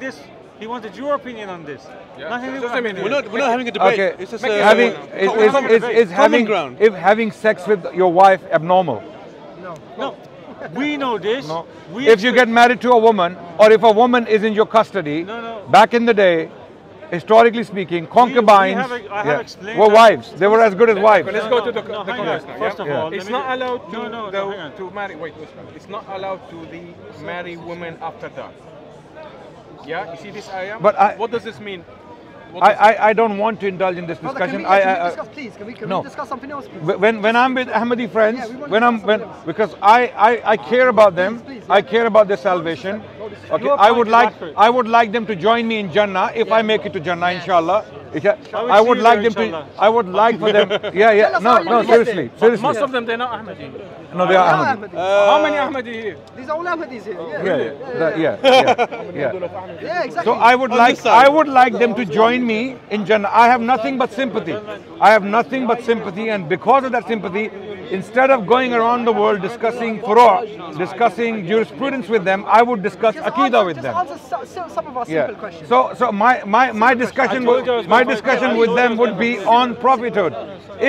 this. He wanted your opinion on this. Yeah. Nothing So- to do I mean, We're not, we're not having a debate. Okay, It's just Make a, it having Uh, is, common is, ground. is, is having ground. if having sex with your wife abnormal. No, No. we know this. No. We If you get married to a woman, or if a woman is in your custody, No, no. back in the day, historically speaking, concubines have a- I have yeah, explained were wives. They were as good as wives. Let's go to the, no, the hang now. First yeah? of Yeah. all, it's not allowed to No, no, the- no, to marry. Wait, wait, it's not allowed to the marry women after that. Yeah, you see this ayah. But I- what does this mean? What I, I, I don't want to indulge in this Brother, can discussion. we, I, can we I, I- discuss, please? Can we, can no. we discuss something else, please? When when I'm with Ahmadi friends, Yeah, we want to when I'm when else. because I, I, I care about them, Please, please, I care about their salvation. Okay, I would like. I would like them to join me in Jannah if I make it to Jannah, inshallah. Okay, I I would like there, them to. I would like for them. Yeah, yeah. No, no, seriously, seriously. Most of them they're not Ahmadi. No, they are Yeah, Ahmadi. Ahmadis. Uh, how many uh, Ahmadi here? These are all Ahmadis here. Yeah, Yeah, yeah, yeah, yeah, yeah. Yeah, exactly. So I would like. I would like them to join me in Jannah. I have nothing but sympathy. I have nothing but sympathy, and because of that sympathy, instead of going around the world discussing furu', discussing jurisprudence with them, I would discuss Just aqidah answer- with just them. answer so- so- some of our simple Yeah. questions. So so my my my discussion I told would, you I was my discussion with told you I them would be on prophethood.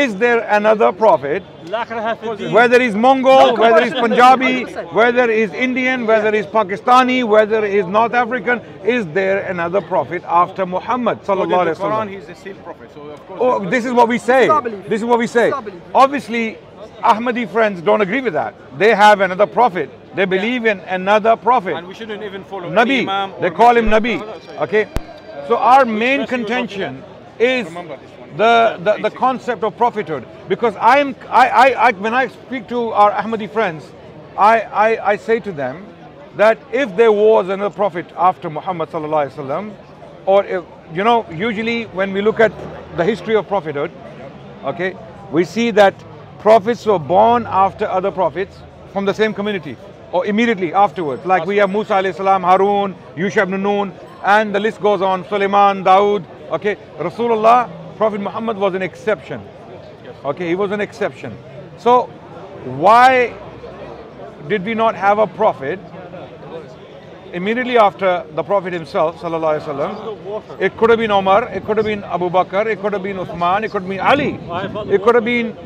Is there another prophet? La ilaha illallah. Whether he's Mongol, whether he's Punjabi, whether he's Indian, whether he's Pakistani, whether he's North African, is there another prophet after Muhammad According sallallahu to alaihi Quran, he's the sealed prophet. So of course. Oh, this is what we say. This is our belief. This is what we say. This is our belief. Obviously, Ahmadi friends don't agree with that. They have another prophet. They believe in another prophet. and we shouldn't even follow Nabi. They call him Nabi. Okay. So our main contention is Remember this one. the, the, the concept of prophethood. Because I am I, I, I when I speak to our Ahmadi friends, I, I, I say to them that if there was another prophet after Muhammad sallallahu wasallam, or if, you know, usually when we look at the history of prophethood, okay, we see that prophets were born after other prophets from the same community or immediately afterwards. Like we have Musa alayhi salam, Harun, Yusha ibn and the list goes on. Suleiman, Dawood. Okay, Rasulullah, Prophet Muhammad was an exception. Okay, he was an exception. So why did we not have a prophet immediately after the Prophet himself, sallallahu alaihi wasallam? It could have been Omar, it could have been Abu Bakr, it could have been Uthman, it could have been Ali, it could have been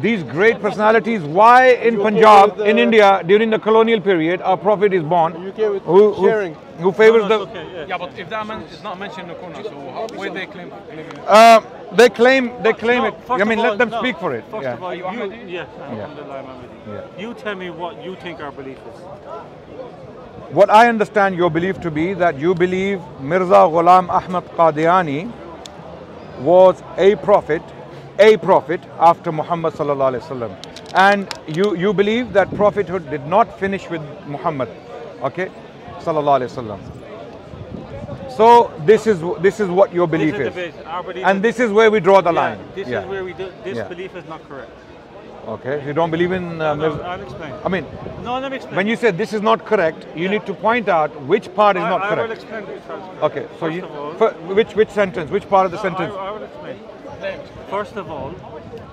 these great personalities. Why in Punjab, in India, during the colonial period, our Prophet is born, with who, who, sharing? who favors No, the. okay, yeah. Yeah, but if that man is not mentioned in the Quran, so how, where they claim, claim it? Uh, they claim, they claim No, it. I mean, of let them no, speak for it. First Yeah. of all, Are you, you Ahmadi? yeah, alhamdulillah, I'm Ahmadi. Yeah. You tell me what you think our belief is. What I understand your belief to be that you believe Mirza Ghulam Ahmad Qadiani was a prophet, a prophet after Muhammad sallallahu alaihi wasallam, and you you believe that prophethood did not finish with Muhammad, okay, sallallahu alaihi wasallam. So this is this is what your belief this is, is, the base. Our belief and is- this is where we draw the yeah, line. This Yeah. is where we do. This Yeah. belief is not correct. Okay, you don't believe in uh, No, no, I'll explain. I mean, No, let me explain. when you say this is not correct, you need to point out which part is I, not I will correct. explain this. Okay, so First you, of all- which which sentence, which part of the No, sentence? I, I will explain. First of all,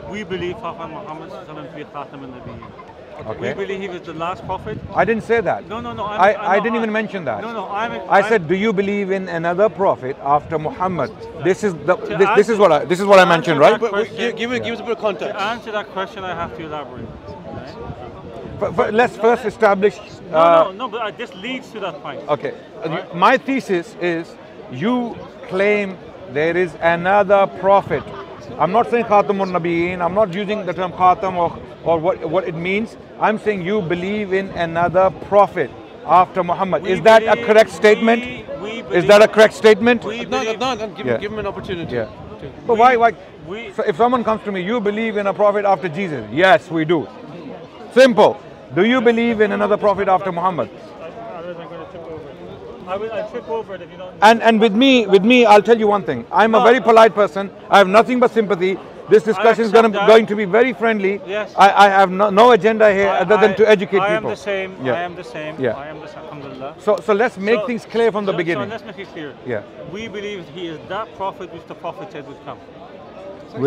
we believe Prophet Muhammad sallallahu to be Khatam al-Nabiyyin. We Okay, believe he was the last prophet. I didn't say that. No, no, no. I'm, I, I'm I didn't even I'm- mention that. No, no. I'm. I I'm- said, do you believe in another prophet after Muhammad? This is the To this, this is what I this is what I mentioned, right? that But question- give, give, it, give us a bit of context. To answer that question, I have to elaborate. F- f- let's first establish. No, uh, no, no. But uh, this leads to that point. Okay, Uh, my thesis is you claim there is another prophet. I'm not saying Khatamun Nabiyyin, I'm not using the term Khatam or, or what, what it means. I'm saying you believe in another prophet after Muhammad. We is that a correct statement? we- we is that a correct statement? we No, no, no, no, give, Yeah. give him an opportunity. Yeah. But why, why? we- so if someone comes to me, you believe in a prophet after Jesus? Yes, we do. Simple. Do you believe in another prophet after Muhammad? Otherwise, I'm going to trip over it. I will I'll trip over it if you don't. And and with me, with me, I'll tell you one thing. I'm a very polite person. I have nothing but sympathy. This discussion is going to, going to be very friendly. Yes. I, I have no, no agenda here I- other than I- to educate I people. am the same. Yeah. I am the same. Yeah. I am the same. Alhamdulillah. So so let's make So- things clear from the so- beginning. So let's make it clear. Yeah. We believe he is that prophet which the prophet said would come.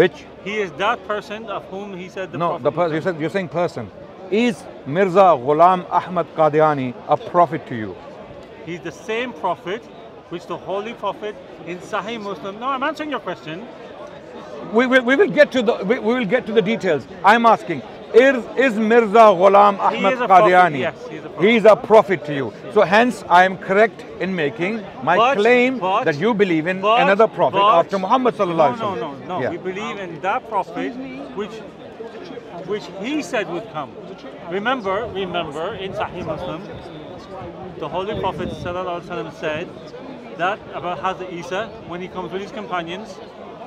Which He is that person of whom he said the no, prophet the would person you said you're saying person. Is Mirza Ghulam Ahmad Qadiani a prophet to you? He's the same prophet which the Holy Prophet in Sahih Muslim. No, I'm answering your question. We will, we will get to the we, we will get to the details. I'm asking, is, is Mirza Ghulam He Ahmad is a prophet, Qadiani? yes, he's a prophet. He's a prophet to you. So hence I am correct in making my But- claim but- that you believe in but- another prophet but- after Muhammad sallallahu No, alaihi no, wasallam. no, no. Yeah. We believe in that prophet which which he said would come. Remember, remember in Sahih Muslim, the Holy Prophet said that about Hazrat Isa when he comes with his companions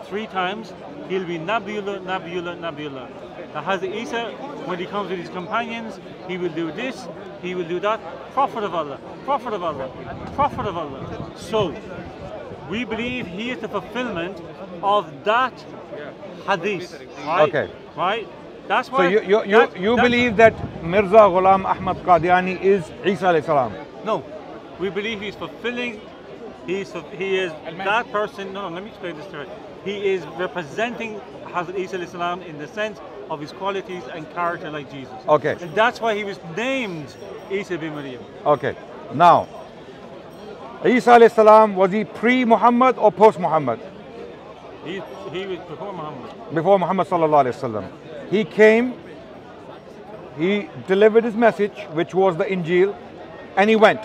three times he'll be Nabiullah, Nabiullah, Nabiullah. Now Hazrat Isa when he comes with his companions he will do this, he will do that. Prophet of Allah, Prophet of Allah, Prophet of Allah. So we believe he is the fulfillment of that hadith. Right? Okay. Right? That's So why. you you, you, that- you that- believe that Mirza Ghulam Ahmad Qadiani is Isa alayhi salam? No, we believe he's fulfilling. He's he is that person. No, no. Let me explain this to you. He is representing Hazrat Isa alayhi salam in the sense of his qualities and character like Jesus. Okay. And that's why he was named Isa bin Maryam. Okay. Now, Isa alayhi salam was he pre-Muhammad or post-Muhammad? He he was before Muhammad. before Muhammad sallallahu alaihi wasallam. He came, he delivered his message, which was the Injil, and he went.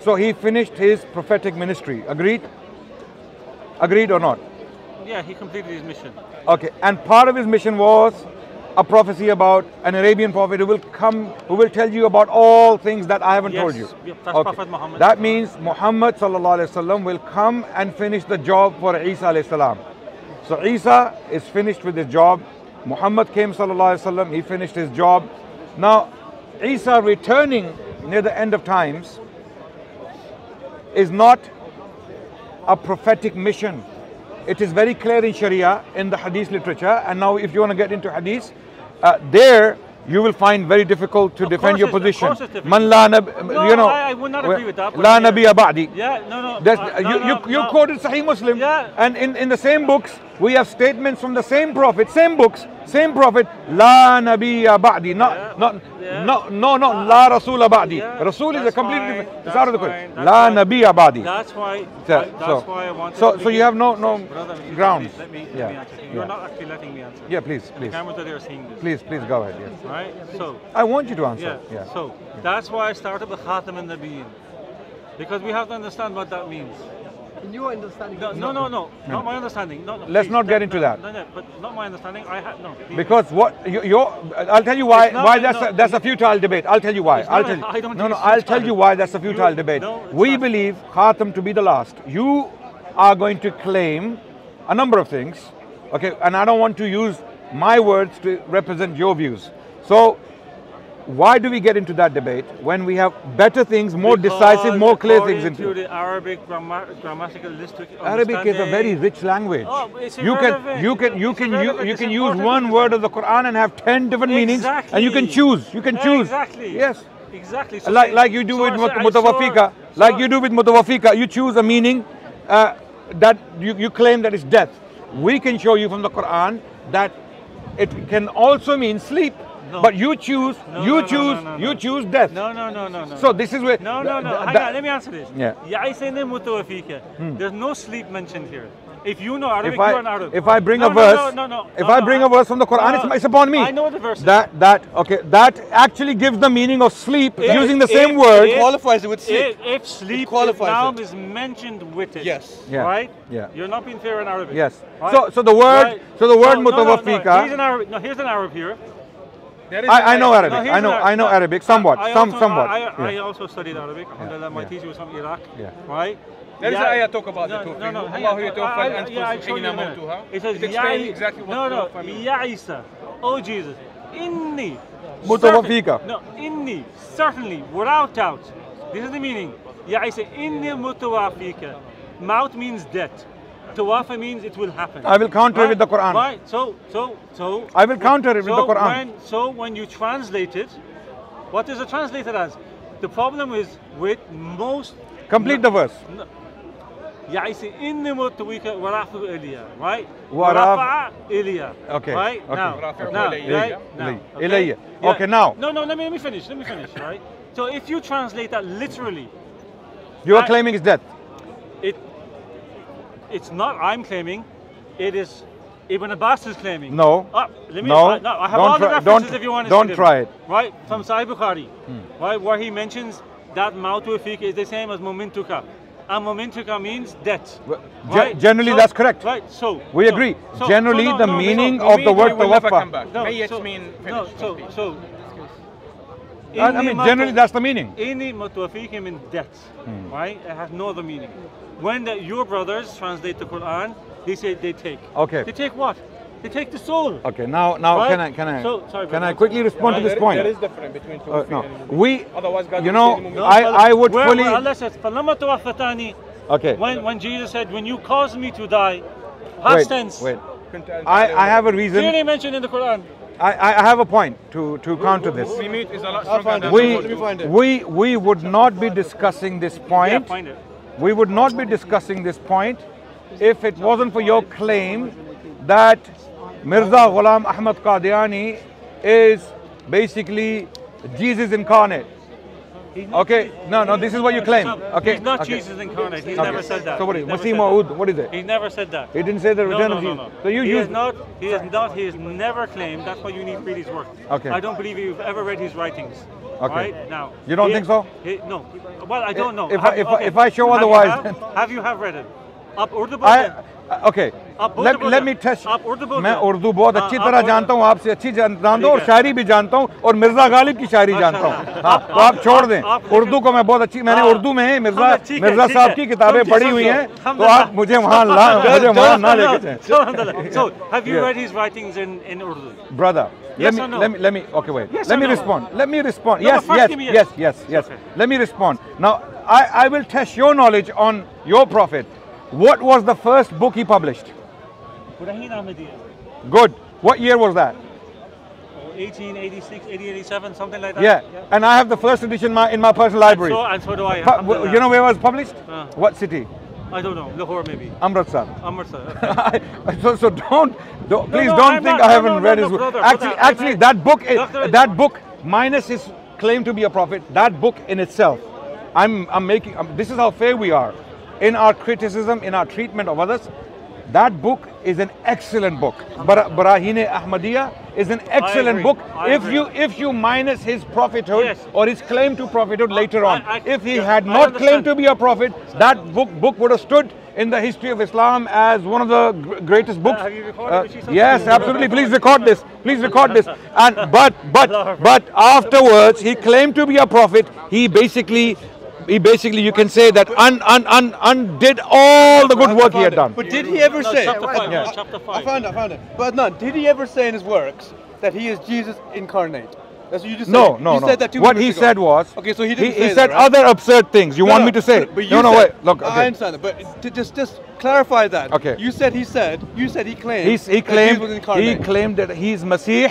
So he finished his prophetic ministry. Agreed? Agreed or not? Yeah, he completed his mission. Okay. And part of his mission was a prophecy about an Arabian prophet who will come, who will tell you about all things that I haven't Yes, told you. yep, that's Prophet Muhammad. That means Muhammad wasallam will come and finish the job for Isa salam. So Isa is finished with his job. Muhammad came wasallam. He finished his job. Now Isa returning near the end of times is not a prophetic mission. It is very clear in Sharia, in the Hadith literature, and now if you want to get into Hadith, uh, there you will find very difficult to Of defend your position. Man la nab- No, you know, I- I would not agree with that, La yeah. nabiyya ba'di. Yeah, no, no. That's, uh, no, you, no, you, you no. quoted Sahih Muslim, Yeah. and in, in the same books, we have statements from the same prophet, same books, same prophet, La nabiyya ba'di. Not, Yeah. not, Yeah. no, no, not La rasula ba'di. Yeah, Rasul is a completely different, it's out of the question. La ba'di. That's why. So- I, that's so- why I wanted. so- so you have no- no Brother, grounds. Let me, Yeah, let me answer. You're yeah. not actually letting me answer. Yeah, please, please. Cameras are there seeing this. Please, please go ahead. Yes. Right. So. I want you to answer. Yeah. Yeah. So that's why I started with Khatam and Nabiyyin. Because we have to understand what that means. In your understanding. No, no, no, no, not my understanding. No, no, Let's please, not get no, into that. No, no, but not my understanding. I have no. please. Because what you, you're, I'll tell you why. Not- why that's no, a, that's a futile debate. I'll tell you why. I'll tell a- you. I don't no, no. I'll tell you why that's a futile You- debate. no, we not. believe Khatam to be the last. You are going to claim a number of things. Okay, and I don't want to use my words to represent your views. So. Why do we get into that debate when we have better things, more decisive, more clear things to into the Arabic grammar, grammatical listic Arabic is a very rich language. Oh, you can you can you can you, irrelevant. you can use one word of the Quran and have ten different meanings, and you can choose. You can choose. Exactly. Yes. Exactly. So like like you do so with I mut- say- I mutawafika, like you do with mutawafika, you choose a meaning uh, that you, you claim that is death. We can show you from the Quran that it can also mean sleep, no. But you choose, no, you no, choose, you choose death. No, no, no, no, no. So this is where. No, no, no. Hang on, let me answer this. Yeah. Yaisene mutawafika. Hmm. There's no sleep mentioned here. If you know Arabic, if I, you're an Arab. If I bring no, a verse, no, no, no, no, if no, I bring no, a verse from the Quran, it's, it's, upon me. I know the verse. That that okay. That actually gives the meaning of sleep if, using the if, same word. It qualifies it with sleep. If, sleep Islam is mentioned with it. Yes. Yeah. Right. Yeah. You're not being fair in Arabic. Yes. Right? So so the word right. so the word no, mutawafika. No, no, no. Here's an Arab. No, here's an Arab here. There is I, I know Arabic. No, I know I know Arabic somewhat. I some also, somewhat. I, I, I also studied Arabic. Alhamdulillah, my yeah. teacher was from Iraq. Yeah. Right? There is Yeah. an ayah talk about no, the two no, no, things. hang Allah on. yatawaffa I- I- al-anfus yeah, I showed you hina in mawtuha. It says, It explains "Ya- exactly what No, no. tawaffa means. Ya Isa. Oh Jesus. Inni. Mutawaffika. No, inni. Certainly. Without doubt. This is the meaning. Ya Isa. Inni mutawafika. Maut means death. Tawafa means it will happen. I will counter it with the Quran. Right. So, so, so. I will counter it with so the Quran. When, so when you translate it, what is it translated as? The problem is with most. Complete the verse. يعيسى إني متويك ورافع إليا right ورافع- ورفع إليا Okay, right okay. now ورافعه now إليا. right now إلي- okay? إليا. Yeah. Okay, now. no no let me let me finish let me finish right so if you translate that literally You are I- claiming his death. It, it's not I'm claiming, it is Ibn Abbas is claiming. No. Ah, let me, No. I, no, I have Don't all the try- references don't- if you want to don't see them. try it. Hmm. Right, from Sahih Bukhari, right, where he mentions that Mutawaffika is the same as Mumituka. And Mumituka means death. Well, ge- right? generally So- that's correct. Right, so. We so- agree. so- Generally, so no, the no, no, meaning so- of the word will never tawaffa. no, so, mean no, so, so. I, I mean, generally that's the meaning. Any mutwafiqim means death, right? It has no other meaning. When the, your brothers translate the Quran, they say they take. Okay. They take what? They take the soul. Okay, now now Right? can I can I So- sorry, can brother. I quickly respond to Right. this point? There is difference between Uh, Tawfiq no, and we Otherwise, God you will know say the No, I but I would where, fully Where Allah says, "فَلَمَّا تَوَفَّتَنِي," okay. when, when Jesus said, when you caused me to die, past Wait tense, wait. I I have a reason. clearly mentioned in the Quran. I I I have a point to to counter this. Limit is a lot stronger than. We Let me find it. we we would not be discussing this point. We would not be discussing this point if it wasn't for your claim that Mirza Ghulam Ahmad Qadiani is basically Jesus incarnate. Okay, no, no, this is what you claim. No, Okay, He's not okay. Jesus incarnate. He's Okay. never said that. So what is Masih Maud? What is it? He's never said that. He didn't say the return no, of Jesus. no. So you he use is not. He is not. He has never claimed. That's why you need to read his work. Okay. I don't believe you've ever read his writings. Okay. Right now. You don't he- think so? he- no. Well, I don't know. If Have I- if I- okay. if I show Have you otherwise, have? have you have read it? आप उर्दू बोलते हैं? Okay let me test मैं उर्दू बहुत अच्छी तरह जानता हूँ आपसे अच्छी जानता हूँ और शायरी भी जानता हूँ और मिर्ज़ा गालिब की शायरी जानता हूँ। हाँ, तो आप छोड़ दें। उर्दू को मैं बहुत अच्छी मैंने उर्दू में मिर्ज़ा मिर्ज़ा साहब की किताबें पढ़ी हुई हैं तो आप मुझे वहाँ ला मुझे वहाँ ना लेके जाएँ so have you read his writings in in Urdu brother Let me, let me let me okay wait. Yes let me respond. Let me respond. yes, yes, yes, yes, yes. Let me respond. Now I, I will test your knowledge on your prophet. What was the first book he published Ahmadiyya. good what year was that 1886, 1887, something like that. yeah and I have the first edition in my, in my personal library So, and so do I. Pu- you know where it was published Uh. what city I don't know. Lahore maybe. Amritsar Amritsar. so, so don't, don't please no, don't I'm think not- I haven't no, read no, his no, book. brother, actually, brother, actually, that book, is- Doctor- that book minus his claim to be a prophet, that book in itself, I'm, I'm making. um, this is how fair we are in our criticism, in our treatment of others. That book is an excellent book. Bar- Barahine Ahmadiyya is an excellent book. I if agree. you if you minus his prophethood Yes. or his claim to prophethood later on, I- I- if he yeah, had not claimed to be a prophet, that book book would have stood in the history of Islam as one of the gr- greatest books. have you recorded Uh, yes, absolutely. Please record this. Please record this. And but but but afterwards, he claimed to be a prophet. He basically. He basically, you can say that un, un, un, undid all the good I- I work he had it. done. But did he ever No, say? chapter five, Yeah. no, chapter I found it. I found it. But no, did he ever say in his works that he is Jesus incarnate? That's what you just No, said. no, you no. said that two what he ago. said was, Okay, so he he, didn't he say that, said right? other absurd things. You No, want no, me to say? but- but you no, no, said- wait. Look, I understand that, but to just just clarify that. Okay. You said he said. You said he claimed. He's, he that claimed Jesus was he claimed that he's Masih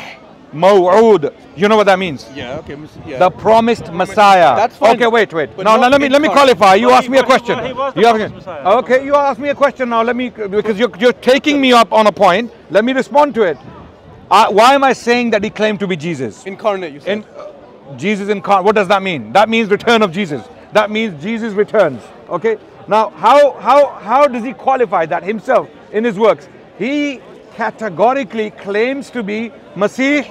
Maw'ud. You know what that means? Yeah. Okay. Yeah. The promised Messiah. That's fine. Okay, wait, wait. But Now, not now let me let me qualify. You asked me a he- question. he was the You asked promised Messiah. Okay, you asked me a question. Now let me because you're you're taking me up on a point. Let me respond to it. Uh, why am I saying that he claimed to be Jesus? incarnate. You said. In uh, Jesus incarnate. What does that mean? That means return of Jesus. That means Jesus returns. Okay. Now, how how how does he qualify that himself in his works? He categorically claims to be Masih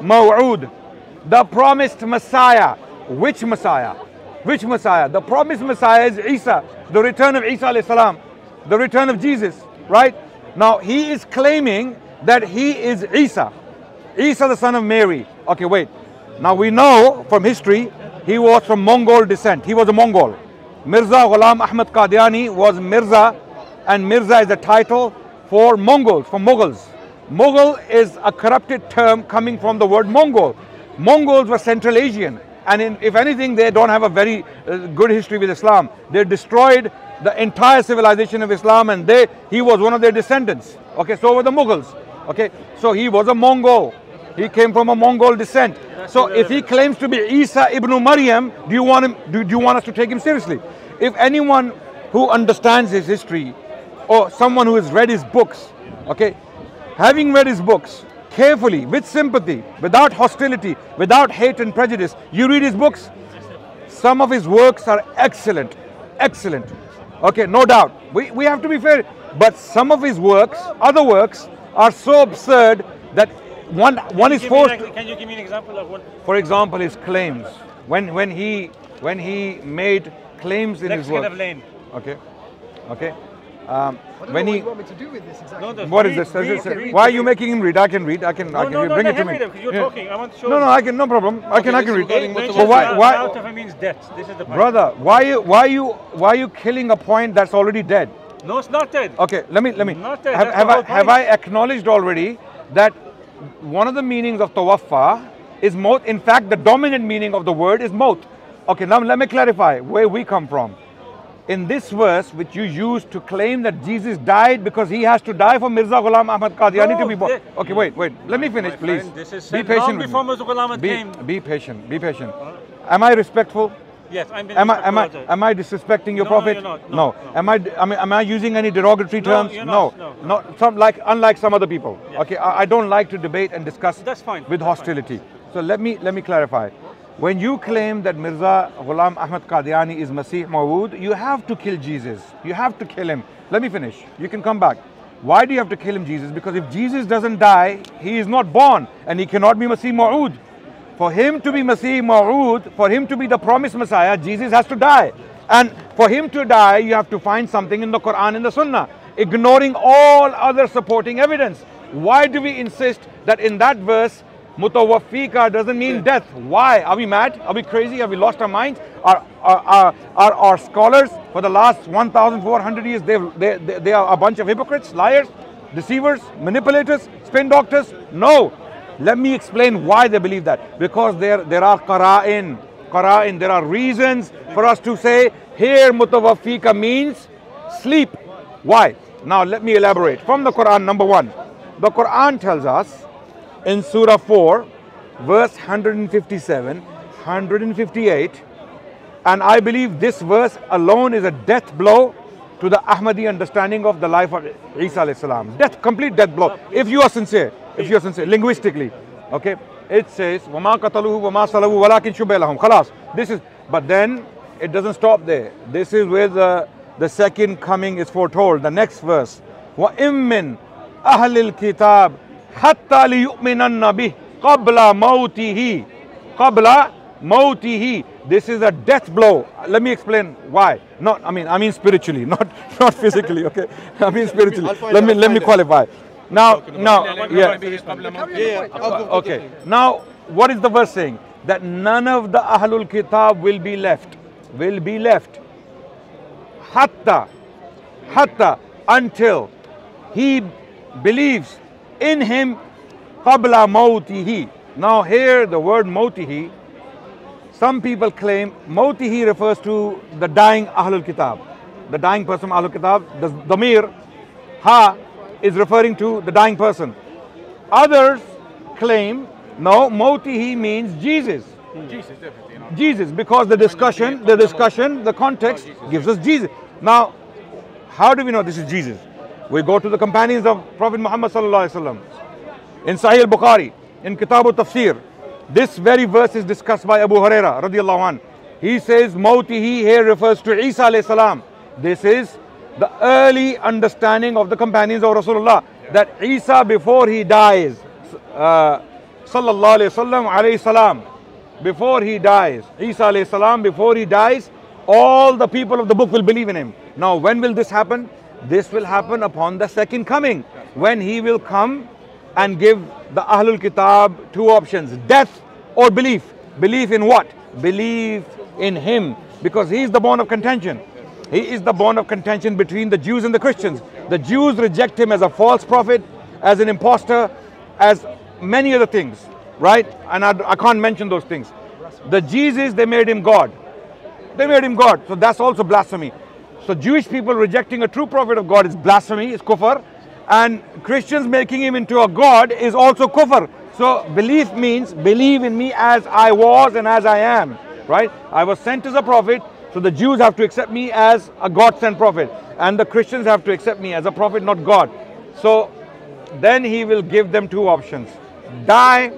Maw'ud, the promised Messiah. Which Messiah? Which Messiah? The promised Messiah is Isa, the return of Isa alayhi salam, the return of Jesus, right? Now he is claiming that he is Isa, Isa the son of Mary. Okay, wait. Now we know from history he was from Mongol descent. He was a Mongol. Mirza Ghulam Ahmad Qadiani was Mirza, and Mirza is a title for Mongols, for Mughals. Mughal is a corrupted term coming from the word Mongol. Mongols were Central Asian, and in, if anything, they don't have a very uh, good history with Islam. They destroyed the entire civilization of Islam, and they he was one of their descendants. Okay, so were the Mughals. Okay, so he was a Mongol. He came from a Mongol descent. So if he claims to be Isa ibn Maryam, do you want him? Do, do you want us to take him seriously? If anyone who understands his history, or someone who has read his books, okay, having read his books carefully, with sympathy, without hostility, without hate and prejudice, you read his books. Some of his works are excellent, Excellent. Okay, no doubt. We, we have to be fair. But some of his works, other works, are so absurd that one one is forced. an- Can you give me an example of one? For example, his claims. When when he when he made claims in Next his kind of lane. Okay. Okay. Um, I don't when know he what you want me to do with this exactly. No, the- what is Read, this? This read, is- read, Why are you making him read? I can read. I can. I can no, no, bring let it to him me. read you're Yeah. talking. I want to show No, no, I can. No problem. I can. I this can read. regarding Mention But why- that why- Mu'tafa means death. This is the point. Brother, why you why you why you killing a point that's already dead? No, it's not dead. Okay, let me let me. Not dead, have have I whole have. I acknowledged already that one of the meanings of tawaffa is maut. In fact, the dominant meaning of the word is maut. Okay, now let me clarify where we come from. In this verse, which you use to claim that Jesus died because he has to die for Mirza Ghulam Ahmad Qadiani to be born. Okay, wait, wait. Let me finish, please. friend, this is be patient before. Mirza Ghulam Ahmad Be, came. be patient. Be patient. Am I respectful? Yes, I'm being Am I, am I, am I disrespecting your No, no, prophet? you're not. No. No, no. Am I, I mean, am I using any derogatory No, terms? you're no. not. No, no. Not some like unlike some other people. Yes. Okay. I, I don't like to debate and discuss That's fine, with that's fine. hostility. So let me let me clarify. When you claim that Mirza Ghulam Ahmad Qadiani is Masih Mawood, you have to kill Jesus. You have to kill him. Let me finish. You can come back. Why do you have to kill him, Jesus? Because if Jesus doesn't die, he is not born and he cannot be Masih Mawood. For him to be Masih Ma'ud, for him to be the promised Messiah, Jesus has to die. And for him to die, you have to find something in the Quran and the Sunnah, ignoring all other supporting evidence. Why do we insist that in that verse, mutawaffika doesn't mean death? Why? Are we mad? Are we crazy? Have we lost our minds? Are, are, are, are our scholars for the last 1,400 years, they, they, they are a bunch of hypocrites, liars, deceivers, manipulators, spin doctors? No. Let me explain why they believe that. Because there, there are qara'in. Qara'in, there are reasons for us to say here mutawaffika means sleep. Why? Now let me elaborate. From the Quran, number one. The Quran tells us in Surah 4, verse 157, 158, and I believe this verse alone is a death blow to the Ahmadi understanding of the life of Isa alayhi salam. Death, complete death blow. If you are sincere, if you are sincere, linguistically, okay. It says, وَمَا قَتَلُوهُ وَمَا صَلَوُهُ وَلَكِنْ شُبِّهَ لَهُم. Khalas. This is, but then it doesn't stop there. This is where the, the second coming is foretold. The next verse. وَإِن مِّن أَهْلِ الْكِتَابِ হাত্তালি ইউমিনান্নাবি কবলা মাউতিহি কবলা মাউতিহি this is a death blow. Let me explain why. Not, I mean, I mean spiritually, not not physically. Okay, I mean spiritually. Let me let me qualify. Now, now, yeah, okay. Now, what is the verse saying? That none of the Ahlul Kitab will be left, will be left. Hatta, hatta, until he believes in him qabla mautihi. Now here the word mautihi, some people claim mautihi refers to the dying Ahlul Kitab. The dying person Ahlul Kitab. The damir, ha, is referring to the dying person. Others claim no, Mautihi means Jesus. Jesus, definitely. Jesus, because the discussion, the discussion, the context oh, gives us Jesus. Now, how do we know this is Jesus? We go to the companions of Prophet Muhammad. In Sahih al-Bukhari, in Kitab al-Tafsir, this very verse is discussed by Abu Huraira radiallahu an. He says, Mautihi here refers to Isa alayhi salam. This is the early understanding of the companions of Rasulullah that Isa before he dies, uh, sallallahu alayhi wasallam before he dies, Isa alayhi salam, before he dies, all the people of the book will believe in him. Now, when will this happen? This will happen upon the second coming, when he will come and give the Ahlul Kitab two options death or belief. Belief in what? Believe in him, because he is the bone of contention. He is the bone of contention between the Jews and the Christians. The Jews reject him as a false prophet, as an impostor, as many other things, right? And I, I can't mention those things. The Jesus, they made him God. They made him God. So that's also blasphemy. So Jewish people rejecting a true prophet of God is blasphemy, is kufr. And Christians making him into a God is also kufr. So belief means believe in me as I was and as I am. Right? I was sent as a prophet. So the Jews have to accept me as a God sent prophet. And the Christians have to accept me as a prophet, not God. So then he will give them two options die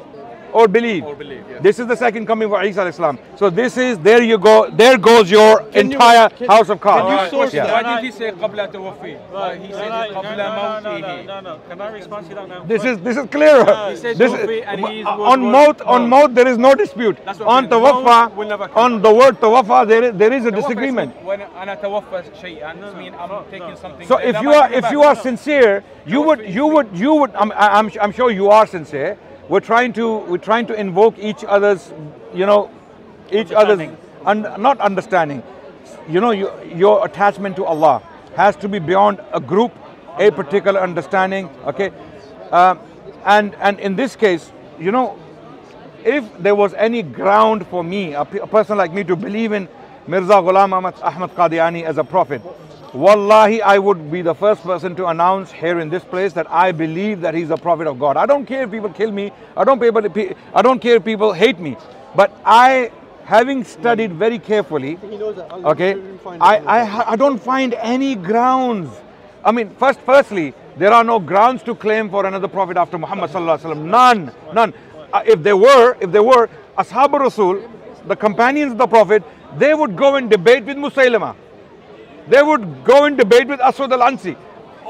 or believe. Or believe yes. This is the second coming of Isa Islam. So this is there you go. There goes your can entire you, can, house of cards. Can you source yeah. that? Why did he say qabla tawafi? Right. He said no, no, no, no, no, no, Can I respond to that now? This is this is clearer. No. He said this is, and he on maut on maut there is no dispute. On tawaffa on the word tawaffa there is, there is a disagreement. When ana tawaffa shay'an mean I'm taking something. So if you are if you are sincere, you would you would you would I'm I'm sure you are sincere. We're trying to we're trying to invoke each other's you know each other's Understanding. un, not understanding. You know your your attachment to Allah has to be beyond a group, a particular understanding. Okay, Um and and in this case, you know, if there was any ground for me, a, a person like me, to believe in Mirza Ghulam Ahmad, Ahmad Qadiani as a prophet, wallahi, I would be the first person to announce here in this place that I believe that he's a prophet of God. I don't care if people kill me. I don't, people, I don't care if people hate me. But I, having studied very carefully, He knows that. I'll okay, let him find I. I, I don't find any grounds. I mean, first, firstly, there are no grounds to claim for another prophet after Muhammad sallallahu alaihi wasallam. None, none. Uh, if there were, if there were, Ashab Rasul, the companions of the prophet, they would go and debate with Musaylama. They would go and debate with Aswad al-Ansi.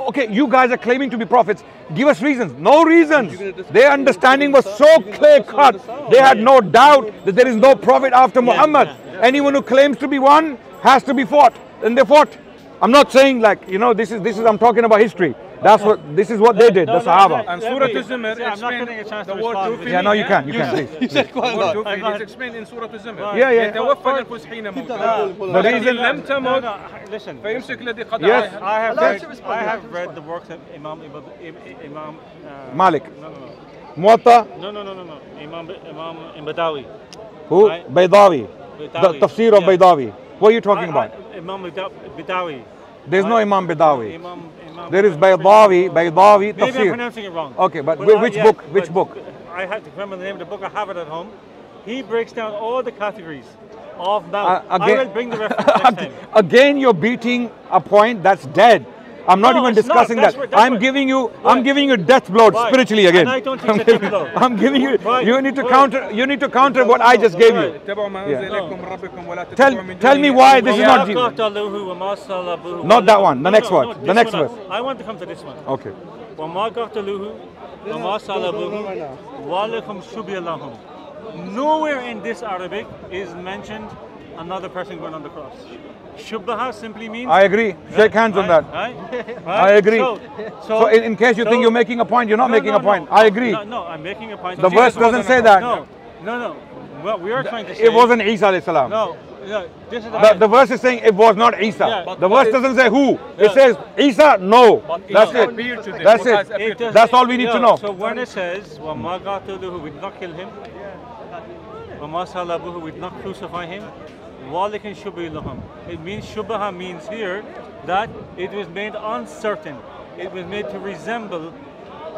Okay, you guys are claiming to be prophets. Give us reasons. No reasons. Their understanding was so clear cut. They had no doubt that there is no prophet after Muhammad. Anyone who claims to be one has to be fought. And they fought. I'm not saying like, you know, this is this is I'm talking about history. That's what this is what they did, the No, no, Sahaba. And Yeah, Surah wait. Al-Zumar See, I'm not explain getting a chance the to word respond. Tufi, Yeah, no, you can, you can, You please. said quite a word lot. Tufi, Go ahead. it's explained in Surah Al-Zumar. Yeah, yeah. يتوفى الأنفس حين موتها. The التي reason- لم No, تمت no, listen. فيمسك الذي قد Yes. عليها. I have Allow read, us to respond, I allow have us to read respond. the works of Imam Ibn, Im- Imam uh, Malik. No, no, no, Muwatta, no, no, no, no, no. Imam Imam Ibadawi. who? Right. Baydawi. The Badawi. tafsir of Yeah. Baydawi. What are you talking I- about? I- Imam Bidawi. There's no Imam Bidawi. Imam, Imam There is Baydawi, Baydawi, Maybe I'm pronouncing it wrong. Okay, but I- whi- which yeah, book? Which book? I have to remember the name of the book. I have it at home. He breaks down all the categories of Uh, maut. I again, will bring the reference again, you're beating a point that's dead. I'm not No, even it's not. discussing That's that. what- that's I'm what- giving you, Right. I'm giving you death blow Right. spiritually again. And I don't think I'm it's a death giving- blow. I'm giving you. Right. You need to Right. counter. You need to counter what I just gave you. Right. اتبعوا ما Yeah. أنزل إليكم من ربكم ولا Tell- تتبعوا من tell دونه me why this is أولياء. not Jesus. قتلوه وما صلبوه Not that one, the No, next no, word, no, the this next one. verse. I want to come to this one. Okay. وما قتلوه وما صلبوه ولكم شبه لهم. Nowhere in this Arabic is mentioned another person going on the cross. Shubha simply means. I agree. Shake hands on Right, that. Right? I agree. So, So in, in case you think so- you're making a point, you're not No, making no, a point. no. I agree. No, no, I'm making a point. The verse doesn't say that. No, no, no. What we are trying to say. It wasn't Isa alayhi salam. No, no. This is the, The, the verse is saying it was not Isa. Yeah, the but verse it- doesn't say who. Yeah. It says Isa, no. But That's Isa it. appeared to them. That's What has it. appeared to does- That's all we need to yeah, know. So when it says وَمَا قَاتَلُوهُ we did not kill him, وَمَا صَلَبُوهُ we did not crucify him, Walikin Shubilahum. It means Shubaha means here that it was made uncertain. It was made to resemble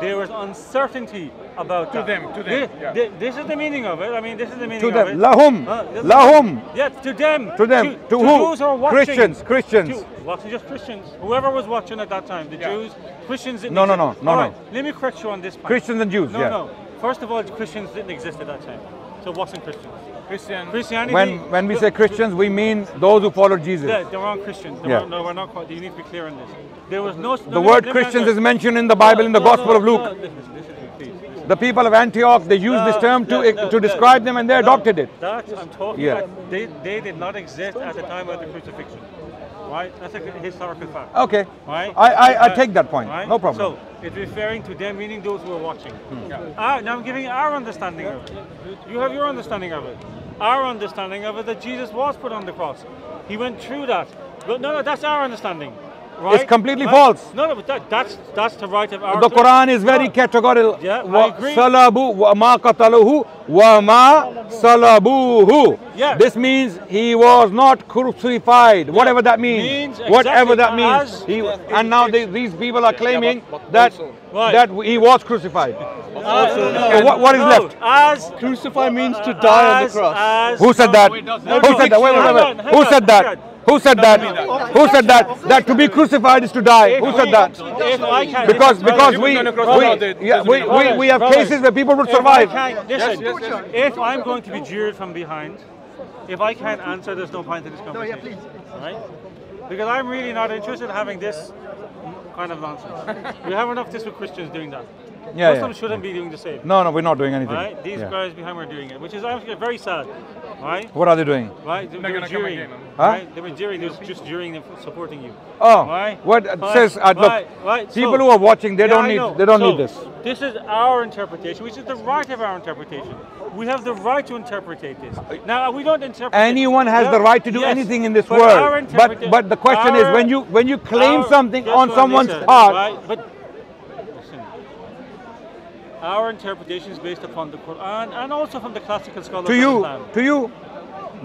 there was uncertainty about to that. them. To them. This, yeah. this, is the meaning of it. I mean, this is the meaning to them. of it. Lahum. Uh, Lahum. Yeah, to them. To them. To, to, who? Those who are watching. Christians. Christians. To, watching just Christians. Whoever was watching at that time, the yeah. Jews, Christians. Didn't no, no, no, no, no, no. Let me correct you on this. Point. Christians and Jews. No, yeah. no. First of all, Christians didn't exist at that time. So, wasn't Christians? Christian. Christianity. When when we say Christians, we mean those who follow Jesus. Yeah, they were Christians. They Yeah. were, no, we're not. quite- You need to be clear on this. There was no. The word Christians is mentioned in the Bible in the Gospel of Luke. listen, listen please. The people of Antioch, they used this No, term to no, no, to no, describe them and they adopted it. That I'm talking Yeah. about. They, they did not exist at the time of the crucifixion. Right? That's a historical fact. Okay. Right? I, I, I Uh, take that point. right? No problem. So it's referring to them, meaning those who are watching. Yeah. Ah, now I'm giving our understanding of it. You have your understanding of it. Our understanding of it that Jesus was put on the cross. He went through that. But no, no, that's our understanding. Right? It's completely Right? false. No, no, but that, that's that's the right of our. the Quran is very No. categorical. Yeah, I agree. salabu wa ma qataluhu wa ma salabuhu. Yeah. This means he was not crucified. Whatever that means. Means Whatever that means. as- He, and now they, these people are claiming but- but that Right. that he was crucified. Uh, also, So what- what is left? As Crucify means to die on the cross. as- Who said that? No, Who said that? Wait, wait, wait, on, wait. hang Who said that? On. Who said that? Who said that? That to be crucified is to die. Who said that? If I can, Because because we were gonna cross we, yeah, we, we, we have cases where people would survive. listen, yes, yes. if I'm going to be jeered from behind, if I can't answer, there's no point in this conversation. No, yeah, conversation. please. Right? Because I'm really not interested in having this kind of nonsense. we have enough this with Christians doing that. Yeah, Muslims yeah. shouldn't be doing the same. No, no, we're not doing anything. Right? These Yeah. guys behind me are doing it, which is actually very sad. Right? What are they doing? Right? They, they were gonna jeering. again, huh? Right? They were jeering. They were just jeering them for supporting you. Oh, Right? what Right, says? Uh, look, right, right. people So- who are watching, they Yeah, don't need they don't So, need this. This is our interpretation, which is the right of our interpretation. We have the right to interpret this. Now we don't interpret. it- Anyone has Yeah, the right to do yes, anything in this but our world. But but the question is when you when you claim our- something on someone's listen, heart, right? But listen, our interpretation is based upon the Quran and also from the classical scholars to of you Islam. to you,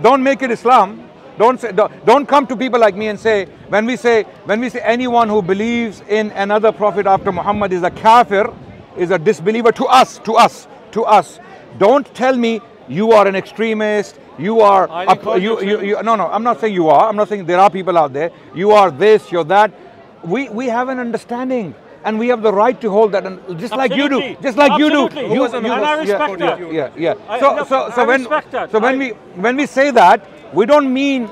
don't make it Islam. Don't say don't, don't come to people like me and say when we say when we say anyone who believes in another prophet after Muhammad is a kafir, is a disbeliever to us, to us, to us. Don't tell me you are an extremist. You are a- you you, you no no. I'm not saying you are. I'm not saying there are people out there. You are this. You're that. We we have an understanding. And we have the right to hold that, and just like you do, just like you do. Absolutely. You, And you- I respect yeah, that. Yeah, yeah. I- so, look, so, so I when, so when I- we when we say that, we don't mean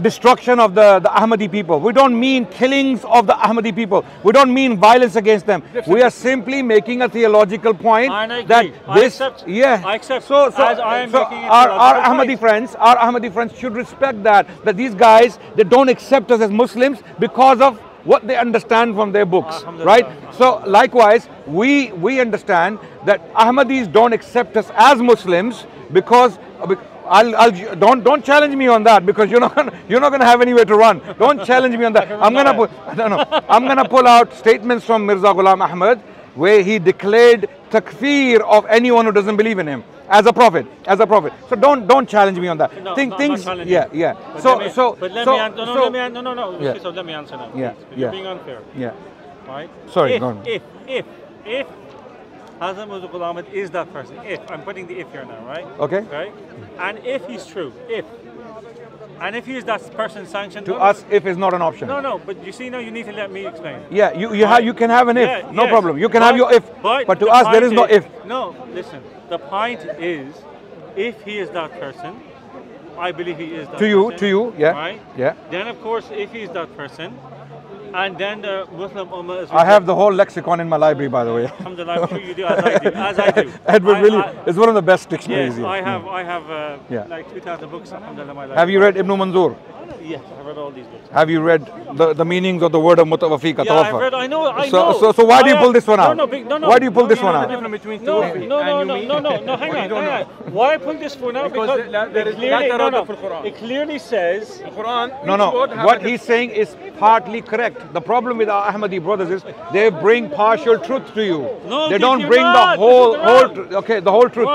destruction of the, the Ahmadi people. We don't mean killings of the Ahmadi people. We don't mean violence against them. We are simply making a theological point point I agree. that I this, accept- yeah. I accept So, so, as I am so our, our Ahmadi point. friends, our Ahmadi friends should respect that that these guys they don't accept us as Muslims because of what they understand from their books, right? So likewise, we we understand that Ahmadis don't accept us as Muslims because. Uh, I'll, I'll don't don't challenge me on that because you're not gonna, you're not gonna have anywhere to run. Don't challenge me on that. I'm gonna put no no I'm gonna pull out statements from Mirza Ghulam Ahmad where he declared takfir of anyone who doesn't believe in him as a prophet as a prophet. So don't don't challenge me on that. No, Think no, not things challenging yeah yeah. But so me, so but let so, me an- no, no, so- let me no, no, no. Yeah. So let me answer now. Yeah, yeah. You're being unfair, yeah. right? Sorry, if, go on. if if if Hazrat Ghulam is that person, if I'm putting the if here now, right? Okay. Right. And if he's true, if and if he is that person sanctioned To no, no, us, if is not an option. No, no. But you see now, you need to let me explain. Yeah, you you have you can have an if, Yeah, no yes. problem. You can have your if, but but to the us there is, is no if. No, listen. The point is, if he is that person, I believe he is that To you, person, to you, yeah, Right? yeah. Then, of course, if he is that person, and then the Muslim Ummah is. I have the whole lexicon in my library, by the way. Alhamdulillah, I'm sure you do, as I do. As I do. Edward I- really I- is one of the best dictionaries. Yes. I have. I have uh, Yeah. like 2,000 books. Alhamdulillah, in my life. Have you read Ibn Manzur? Yes, I've read all these books. Have you read the, the meanings of the word of mutawafika, Yeah, tawaffa? I've read. I know. I So- know. so- so why do you pull this one no, out? No, big- no, no. Why do you pull no, this no, one no, out? no, difference between no, Tawaffi no, no, and no, Yumi? no, no, no, hang What on, you don't hang know? on. Why I pull this one out? Because Because, there- there it is clearly, lack no, of no, the Quran. it clearly says. Quran. No, each no. word have What a he's saying is partly correct. The problem with our Ahmadi brothers is they bring partial truth to you. No, they they don't do bring not. the This whole, is whole, wrong. tr- okay, the whole truth.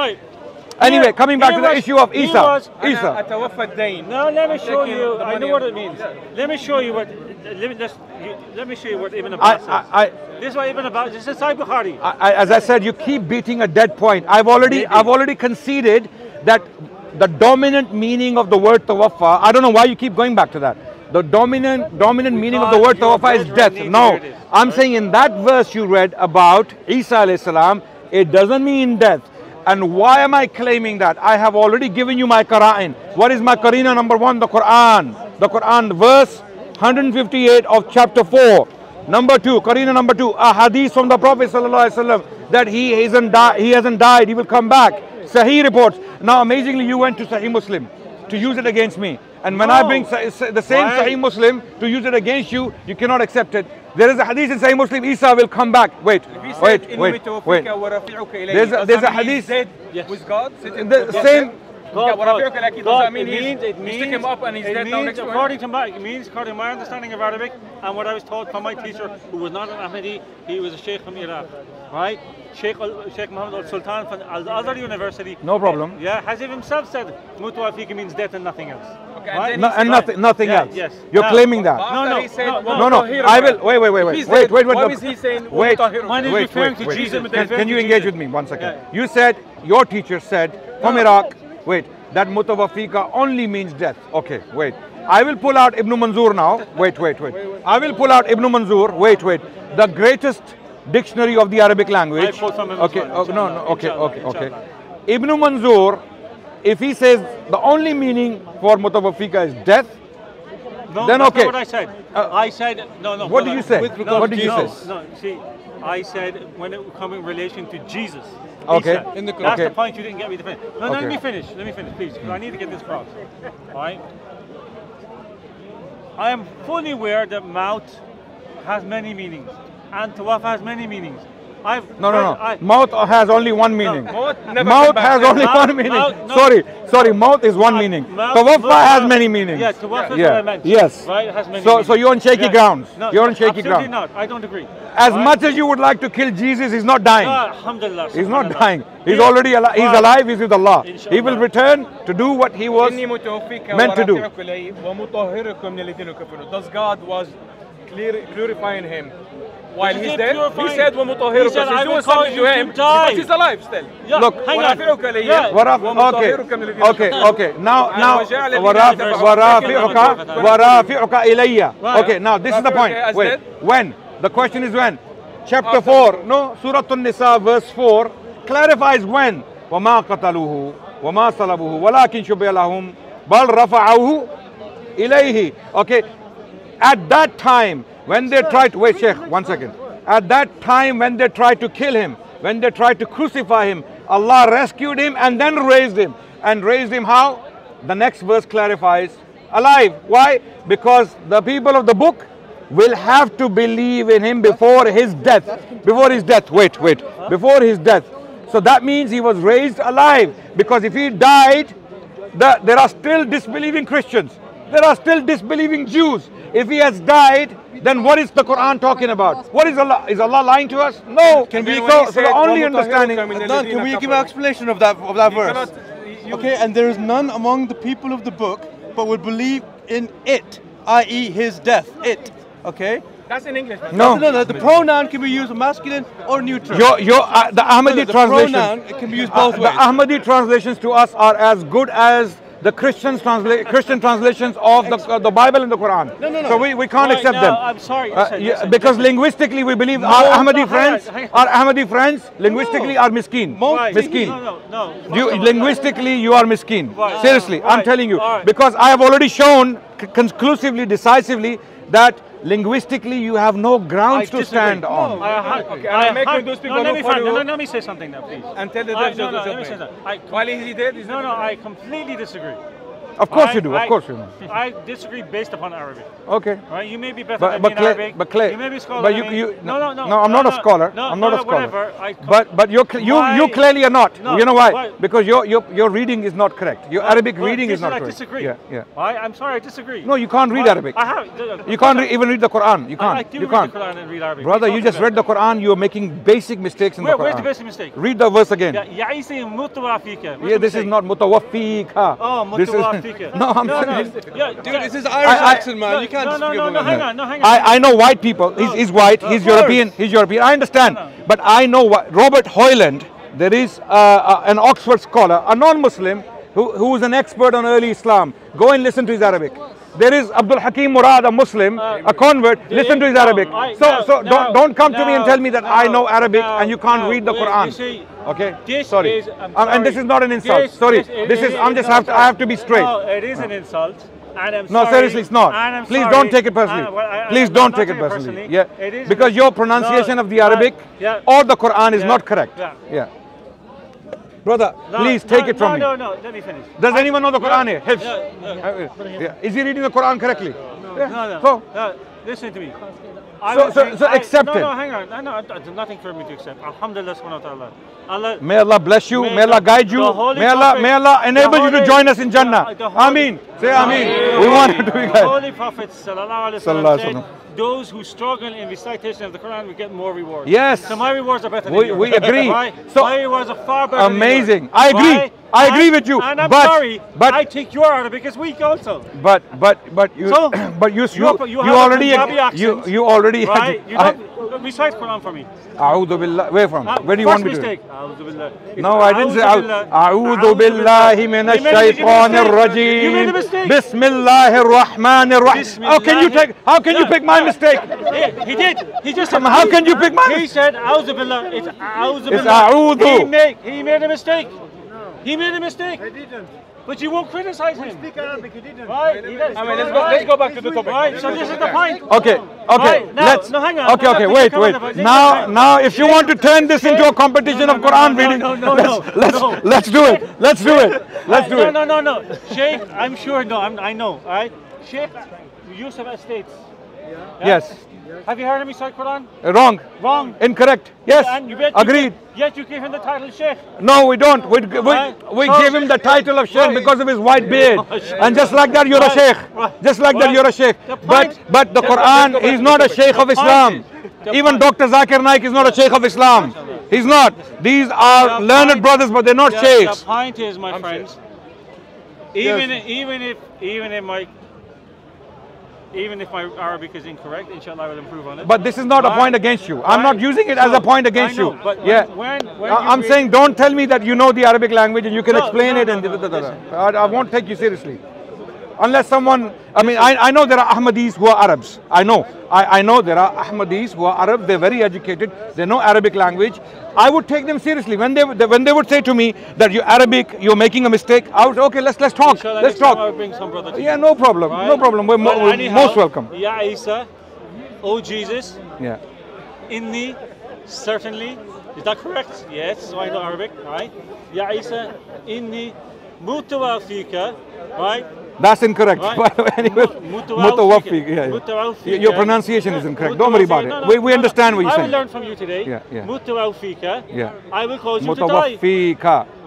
Anyway, coming back to was, the issue of Isa. Isa. Now let me show you. I know what it means. Let me show you what. Let me just. Let me show you what Ibn Abbas I, I, I, this is what Ibn Abbas. This is Sahih Bukhari. I, as I said, you keep beating a dead point. I've already. I've already conceded that the dominant meaning of the word tawaffa. I don't know why you keep going back to that. The dominant dominant because meaning of the word tawaffa is death. No, is, I'm right? saying in that verse you read about Isa alayhi salam, it doesn't mean death. And why am I claiming that? I have already given you my Qara'in. What is my Qarina number one? The Quran. The Quran, verse 158 of chapter 4. Number two, Qarina number two, a hadith from the Prophet wasallam that he hasn't. He hasn't died. He will come back. Sahih reports. Now, amazingly, you went to Sahih Muslim to use it against me. And when no. I bring the same Why? Sahih Muslim to use it against you, you cannot accept it. There is a hadith in Sahih Muslim, Isa will come back. Wait, wow. wait, wait, wait. There's a, there's a hadith. Yes. With God? The same. God, God, God, God, it means, it he's according to my, it means, according to my understanding of Arabic and what I was taught from my teacher, who was not an Ahmadi, he was a Sheikh from Iraq, right? Sheikh, Sheikh Muhammad Al Sultan from Al Azhar University. No problem. Yeah, Hazif himself said, Mutawafika means death and nothing else. Okay, and right? then No, and nothing, nothing Yeah, else. yes. You're Now- claiming that. After No, no, no, No, no. I will. Wait, wait, wait, wait, wait, wait, wait. Why look. is he saying Wait, "Mutahhiruka"? Mine is wait, referring wait, to wait. Jesus. Can, can you engage with me one second? Yeah. You said your teacher said from Iraq. Wait, that mutawafika only means death. Okay, wait. I will pull out Ibn Manzur now. Wait, wait, wait. I will pull out Ibn Manzur. Wait, wait. The greatest dictionary of the Arabic language. I quote from him as Okay, oh, no, no, okay, okay, okay. Ibn Manzur, if he says the only meaning for mutawaffika is death, No, Then that's okay. not what I said. Uh, I said no, no. what brother. did you say? No, What did you no, say? No, see, I said when it come in relation to Jesus. Okay. said. In the- That's okay. the point you didn't get me to finish. No, no, Okay. let me finish. Let me finish, please. 'cause I need to get this across. All right. I am fully aware that Maut has many meanings, and tawaf has many meanings. I've no, no, no. I, maut has only one meaning. No, maut, maut has only maut, one meaning. Maut, no. Sorry, sorry. Maut is one meaning. Tawaf has many meanings. Yeah, tawaffa yeah. yeah. Yes. Right, has many so, meanings. so you're on shaky yeah. grounds. No, you're on shaky absolutely not. I don't agree. As right. much as you would like to kill Jesus, he's not dying. No, alhamdulillah. He's not dying. He's already alive. He's alive. He's with Allah. Inshallah. He will return to do what he was meant to do. Does God was clear, glorifying him? while He he's said dead. He purifying- said He ومطهركم. said, So he's "I doing will cause something you to to him die." because he's alive still. Yeah, Look, hang on. ورافعك إلي Yeah. ورف- okay, ومطهركم من الذين okay, كفروا. okay. Now, And now, وجعل الذين ورaf- تبعهم ورافعك سكنا ورافعك إلي. Right. Okay, now this is the رافعك point. as Wait, dead? when? The question is when? Chapter After- 4, no, Surah An-Nisa, verse 4, clarifies when. وما قتلوه وما صلبوه ولكن شبه لهم بل رفعوه إليه. Okay, at that time when they tried to, wait sheikh one second. at that time when they tried to kill him when they tried to crucify him allah rescued him and then raised him. And raised him how? The next verse clarifies alive. Why? Because the people of the book will have to believe in him before his death. Before his death. Wait wait. Before his death. So that means he was raised alive. Because if he died the, there are still disbelieving Christians. There are still disbelieving Jews. If he has died, then what is the Quran talking about? What is Allah? Is Allah lying to us? No. Can we go? So the only understanding. Adnan, can we give an explanation of that of that verse? okay, and there is none among the people of the book but would believe in it, i.e., his death. It. Okay. That's in English. No. no, no, the pronoun can be used masculine or neutral. Your, your, uh, the Ahmadi no, no, the. Pronoun, can be used both uh, ways. The Ahmadi translations to us are as good as the Christians transla- Christian translations of the, uh, the Bible and the Quran. No, no, no. So we, we can't Right, accept no, them. I'm sorry, Uh, listen, yeah, listen, because listen. linguistically we believe our No, Ahmadi no, hang friends, on, hang our Ahmadi friends linguistically are miskin. Mo- Right. Miskin. No, no, no. You, First of all, linguistically, you are miskin. Right. Seriously, I'm telling you. Because I have already shown conclusively, decisively, that linguistically you have no I grounds to disagree. stand on. I ha- Okay, I I'm making ha- those people no, let me for find- you. no, no, let me say something now, please. And tell the I- judge no, no, let me say that. I, While he's dead, he's no, no, I completely disagree. Of course I- you do. I- Of course you do. I disagree based upon Arabic. Okay. Right? You may be better But than but me in Clay, Arabic. but Clay, you may be scholar but you me. you no, no, no. no, I'm not no, a scholar. No, I'm not no, a scholar. Whatever. I But but you you you clearly are not. No, you know why? why- Because your your your reading is not correct. Your Arabic Well, reading is not I correct. disagree. Yeah, yeah. Why? I'm sorry, I disagree. No, you can't read Why? Arabic. I have. You can't re- even read the Quran. You can't. I do you read can't. the Quran and read Arabic. Brother, you just read the Quran. You are making basic mistakes in Where, the where's the basic mistake? Read the verse again. Ya- Ya'isi mutawafika. Where's Yeah, this is not mutawaffika. Oh, mutawafika. No, I'm no, no. saying. Yeah, Dude, this is Irish accent, man. You can't no, just no, no, him no, hang on, no, hang on. I, I know white people. He's, he's white. He's. European. He's European. I understand. No, no. But I know what Robert Hoyland. There is uh, uh, an Oxford scholar, a non-Muslim, who, who is an expert on early Islam. Go and listen to his Arabic. There is Abdul Hakim Murad, a Muslim, a convert. Listen to his no, Arabic. I- So, no, so no, don't don't come to me and tell me that I know Arabic no, and you can't no. read the Quran. see, okay. Sorry. is, I'm Um, and this is not an insult. This- Sorry. this- This is. I'm just have to. I have to be straight. No, it is an insult. No, sorry, seriously, it's not. and I'm Please sorry, don't take it personally. well, I- I- Please I'm don't take it taking personally. Yeah, is because your pronunciation no, of the Arabic yeah. or the Quran is Yeah, not correct. yeah. Yeah. Brother, No, please no, take it from no, me. No, no, let me finish. Does anyone know the Quran here? Hifz. Yeah, yeah. Uh. Is he reading the Quran correctly? Yeah. No, no. So, no, listen to me. I So- so- so I- accept no, it. No, hang on. No, no, there's nothing for me to accept. Alhamdulillah subhanahu wa ta'ala. Allah, may Allah bless you. May May Allah guide you. May Allah, Prophet- may Allah enable the you to join us in Jannah. the- the Holy- Ameen. Say Ameen. We want it to be The guided. Holy Prophet sallallahu wasallam alaihi said, those who struggle in recitation of the Quran will get more rewards. Yes. So my rewards are better than We- yours. we agree. Why? So- my rewards are far better Amazing. I agree. Why? I agree with you. And I'm but, sorry, but I think your Arabic is weak also. But but but you So, but you you you, have- you already you you already Right? You I, recite Quran for me. A'udhu billah. Where from? Uh, Where do you first want me to? mistake. A'udhu billah. No, I didn't say a'udhu a'udhu billah. A'udhu billahi minash You made you made a shaitanir mistake. You made a mistake. Bismillahir rahmanir rahim. How can you take how can you pick my yeah. mistake? Yeah, he did. He just said. How can you pick my He said, "A'udhu billah." It's a'udhu It's billah. a'udhu. He made. He made a mistake. He made a mistake. I didn't. But you won't criticize him. Speak Arabic. He didn't. Right. He. I mean, let's go, let's go back to the topic. Right. So this is the point. Okay, okay. Right, now- let's. no, hang on. Okay, okay. Wait, wait. Now, now, if you want to turn this into a competition No, of no, Quran no, reading, no, no, let's no, let's no. let's do it. Let's do it. Let's do it. No, no, no, no. Sheikh, I'm sure. No, I'm, I know. All right. Sheikh Yusuf Estes. Yes. Have you heard him recite Quran? Wrong. Wrong. Incorrect. Yes. And you bet you Agreed. give- Yet you give him the title Sheikh. No, we don't. We, we, Right. we So- gave him the title of sheikh Right. because of his white beard. Sheikh. And just like that, you're a Right. sheikh. Right. Just like that, you're a sheikh. The But, but the the- Quran, let's he's not a the sheikh of Islam. Even Dr. Zakir Naik is not a sheikh of Islam. He's not. These are The learned point- brothers, but they're not The, sheikhs. the point is, my friends, even even if even if my even if my Arabic is incorrect, inshallah I will improve on it. But this is not a point against you. I'm not using it as a point against know, you. But yeah. when, when, when I'm saying don't tell me that you know the Arabic language and you can No, explain no, it and no, da- da- da-. I, I won't take you seriously. Unless someone, I mean, I, I know there are Ahmadis who are Arabs. I know. I, I know there are Ahmadis who are Arab. They're very educated. They know Arabic language. I would take them seriously when they when they would say to me that you're Arabic, you're making a mistake. I would say, okay, let's let's talk. Inshallah, Let's next time I'll talk. Yeah, no problem. No problem. We're, we're anyhow, most welcome. Ya Isa, oh Jesus, Yeah. inni, certainly. Is that correct? Yes, so I know Arabic, right? Ya Isa, inni, mutawafika, right? That's incorrect. Right. By the way, anyway, Mutawaffiq. Mutawaffiq, yeah, yeah. Your pronunciation is incorrect. Don't worry about it. No, no, we, we no, no. understand what you're saying. I will learn from you today. Yeah, yeah. Mutawaffiqa. Yeah. I will cause you to die.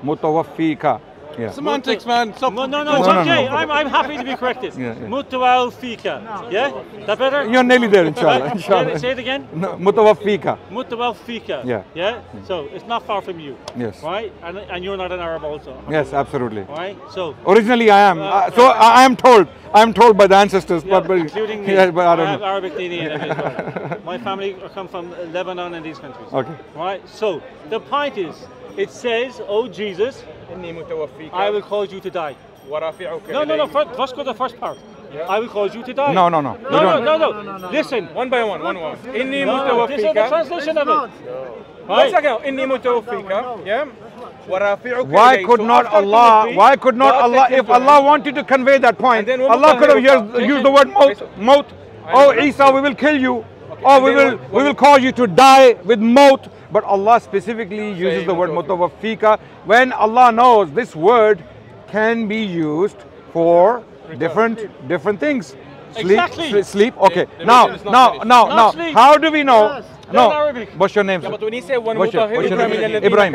Mutawaffika. Yeah. Semantics, man. Stop. No, no, no, it's No, no, okay. no. I'm, I'm happy to be corrected. Yeah, yeah. Mutawaffiqa. Yeah? That better? You're nearly there, inshallah. Inshallah. Say it again. No, Mutawaffika. Mutawaffiqa. Yeah. Yeah? So it's not far from you. Yes. Right? And, and you're not an Arab also. Yes, absolutely. Right? So. Originally, I am. Uh, so I I am told. I am told by the ancestors, Yeah, but, but including me. Yeah, but I don't have know. Arabic DNA in me as well. My family come from Lebanon and these countries. Okay. Right? So the point is, it says, Oh Jesus, I will cause you to die No no no first, let's go the first part Yeah. I will cause you to die. No, no, no. No, no, no, no, no, no. Listen. One by one, one إني no, This is the translation of it. One second. إني متوفيك. Yeah. Why could not Allah? Why could not Allah? If Allah wanted to convey that point, point, Allah could have used, the word maut, maut. Oh. Isa, we will kill you. Oh, we will, we will cause you to die with maut. But Allah specifically uses the word mutawaffika when Allah knows this word can be used for different different things. Sleep, Exactly. sleep. Okay. Now, mission is not now, now, now. How do we know? no, Arabic. What's your name? Sir? Yeah, but when he said one what's your, what's your name? Ibrahim.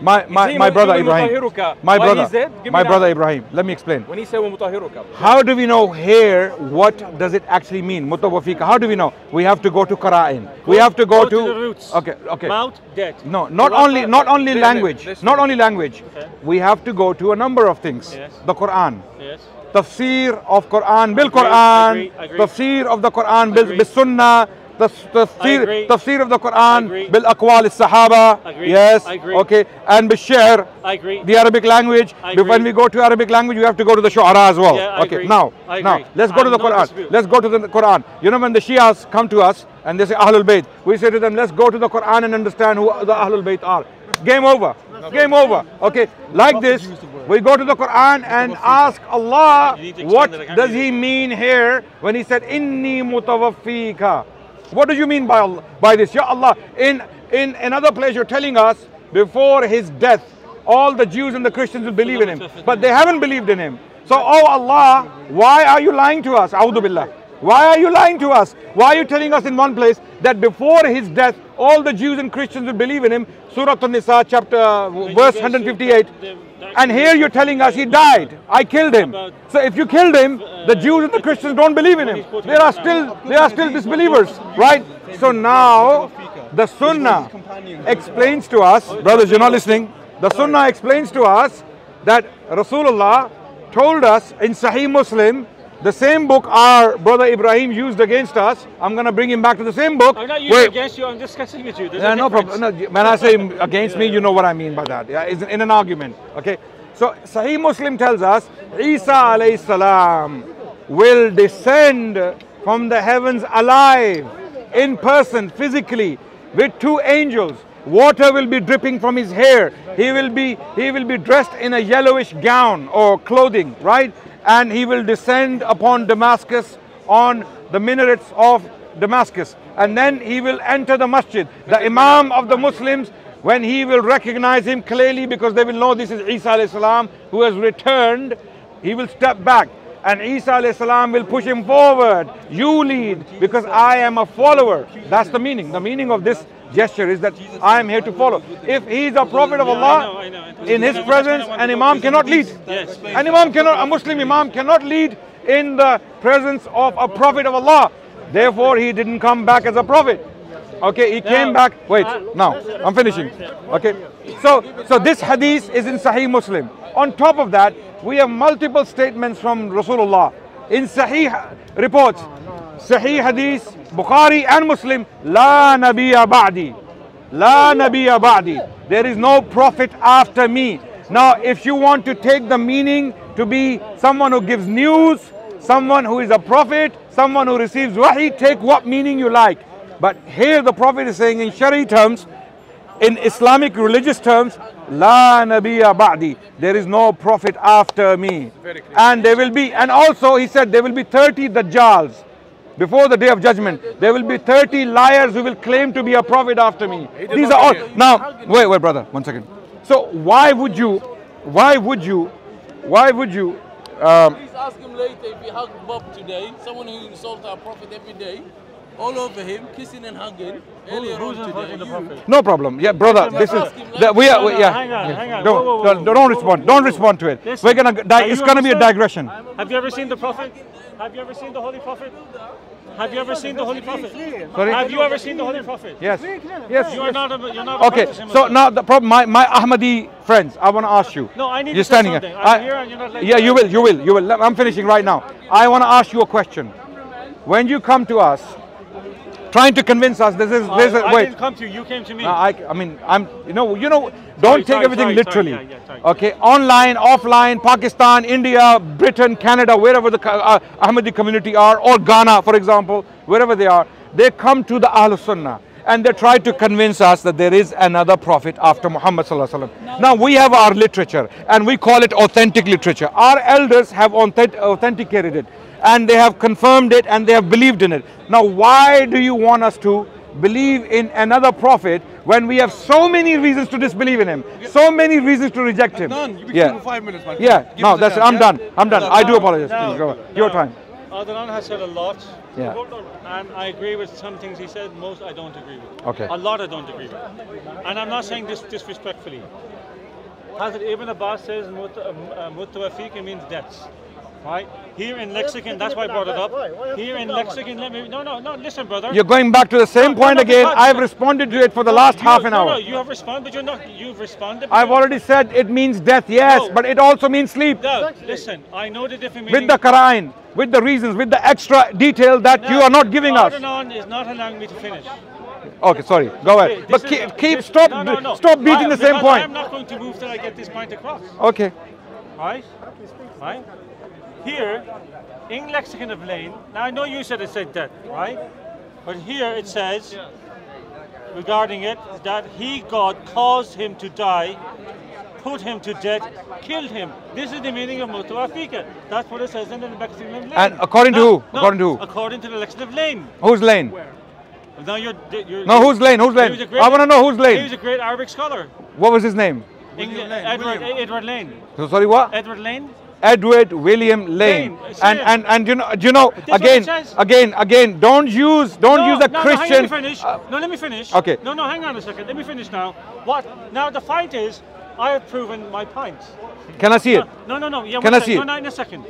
My my, my brother Ibrahim. My brother. My brother Ibrahim. Let me explain. When he said mutahiruka. How do we know here what does it actually mean? Mutawafika. How do we know? We have to go to Qara'in. We have to go, go to, to the roots. Okay, okay. Maut dead. No, not only not only language. Not only language. We have to go to a number of things. Yes. The Quran. Yes. Tafsir of Quran, bil Quran, tafsir of the Quran, bil sunnah, Tas- Tafsir, agree. tafsir of the Quran Agree. bil Aqwal Sahaba. Agree, Yes. agree. Okay. And bil Sha'r. I agree. the Arabic language. I But When agree. we go to Arabic language, you have to go to the Shu'ara as well. Yeah, I okay, agree. now, I now agree. let's go to I'm the not Quran. dispute. Let's go to the Quran. You know, when the Shias come to us and they say Ahlul Bayt, we say to them, let's go to the Quran and understand who the Ahlul Bayt are. Game over. Game over. Okay, like this, we go to the Quran and ask Allah, You need to explain what that I can't does He mean here when He said, Inni mutawaffika? What do you mean by Allah, by this? Ya Allah, in in another place you're telling us before his death, all the Jews and the Christians will believe in him, but they haven't believed in him. So, oh Allah, why are you lying to us? A'udhu billah. Why are you lying to us? Why are you telling us in one place that before his death, all the Jews and Christians will believe in him? Surah An-Nisa, chapter verse 158. And here you're telling us he died. I killed him. So if you killed him, the Jews and the Christians don't believe in him. They are still they are still disbelievers, right? So now the Sunnah explains to us, brothers, you're not listening. The Sunnah explains to us that Rasulullah told us in Sahih Muslim, the same book our brother Ibrahim used against us. I'm going to bring him back to the same book. I'm not using where- against you. I'm discussing with you. There's yeah, no problem. No, when I say against me, you know what I mean by that. Yeah, it's in an argument. Okay. So Sahih Muslim tells us Isa alayhi salam will descend from the heavens alive, in person, physically, with two angels. Water will be dripping from his hair. He will be he will be dressed in a yellowish gown or clothing, right? And he will descend upon Damascus on the minarets of Damascus. And then he will enter the masjid. The Imam of the Muslims, when he will recognize him clearly because they will know this is Isa salam who has returned, he will step back. And Isa salam will push him forward. You lead because I am a follower. That's the meaning. The meaning of this gesture is that I am here to follow. If he is a prophet of Yeah, I know, Allah, in his presence, an imam cannot lead. Yes. An imam cannot, a Muslim imam cannot lead in the presence of a prophet of Allah. Therefore, he didn't come back as a prophet. Okay, he came back. Wait, uh, now I'm finishing. Okay, so so this hadith is in Sahih Muslim. On top of that, we have multiple statements from Rasulullah in Sahih reports. Sahih hadith, Bukhari and Muslim. La Nabiya Ba'di. La Nabiya Ba'di. There is no prophet after me. Now, if you want to take the meaning to be someone who gives news, someone who is a prophet, someone who receives wahi, take what meaning you like. But here the Prophet is saying in Shari terms, in Islamic religious terms, La Nabiya Ba'di. There is no prophet after me. And there will be, and also he said there will be 30 Dajjals. Before the day of judgment, there will be 30 liars who will claim to be a prophet after me. These are all. Now, wait, wait, brother, one second. So why would you, why would you, why would you, um, Please ask him later if he hugged Bob today, someone who insults our prophet every day, all over him, kissing and hugging. Earlier who's on today, you. no problem. Yeah, brother, this is, ask him, the, we are, No, we, yeah. hang on, hang on. Don't, Whoa, whoa, don't, whoa, don't respond. whoa, Don't respond to it. Listen, We're gonna. Di- it's gonna be a understand? digression. Have you ever seen the prophet? Have you ever seen the Holy Prophet? Have you ever seen the Holy Prophet? Sorry? Have you ever seen the Holy Prophet? Yes. Yes. You are yes. not a, you're not Okay. practicing So Muslim. now the problem, my, my Ahmadi friends, I want to ask you. No, I need You're to say standing something. here. I'm here and you're not yeah, you will. You will. You will. I'm finishing right now. I want to ask you a question. When you come to us, trying to convince us, this is this is I, I wait. didn't come to you. You came to me. Uh, I, I mean, I'm, you know, you know, don't Sorry, take sorry, everything sorry, literally. sorry, yeah, yeah, sorry. Okay, online, offline, Pakistan, India, Britain, Canada, wherever the co- uh, Ahmadi community are, or Ghana, for example, wherever they are, they come to the Ahl Sunnah and they try to convince us that there is another prophet after Muhammad Sallallahu Alaihi Wasallam. Now we have our literature and we call it authentic literature. Our elders have authentic- authenticated it and they have confirmed it and they have believed in it. Now why do you want us to believe in another prophet when we have so many reasons to disbelieve in him, so many reasons to reject him. Done. You've been Yeah. five minutes, man. Yeah, Give no, that's it. I'm yeah? done. I'm done. I do apologize. go on. Your time. Adnan has said a lot. Yeah. And I agree with some things he said, most I don't agree with. Okay. A lot I don't agree with. And I'm not saying this disrespectfully. Hazrat Ibn Abbas says uh, uh, mutawafiq means deaths. Right? Here in lexicon, that's why I brought it up. Here in lexicon, let me, no, no, no, listen, brother. You're going back to the same No, point no, again. I've responded to it for the last You- half an no, hour. No, you have responded, but you're not, you've responded. I've already said it means death, yes, No. but it also means sleep. No, listen, I know the different With the Quran, with the reasons, with the extra detail that you are not giving us. Adnan is not allowing me to finish. Okay, sorry. Go ahead. But this is keep, a- keep this- stop, no, no, no. stop beating I- the same point. I'm not going to move till I get this point across. Okay. Right? Right? Here, in lexicon of lane, now I know you said it said death, right? But here it says, regarding it, that he, God, caused him to die, put him to death, killed him. This is the meaning of mutawafika. That's what it says in the lexicon of lane. And according to who? no, According to who? According to the lexicon of lane. Whose lane? Where? Now you're, you're No, who's lane? Whose he lane? great- I want to know whose He was a great Arabic scholar. What was his name? England, Edward, Edward Lane. So sorry, what? Edward Lane? Edward William Lane. And and and you know, you know, again, again, again, don't use don't no, use a no, Christian. No, hang on, let me finish. uh, no, let me finish. okay. No, no, hang on a second. Let me finish now. What? Now the fight is, I have proven my point. can I see it? No, no, no. Yeah, Can I see No, it? no, in a second.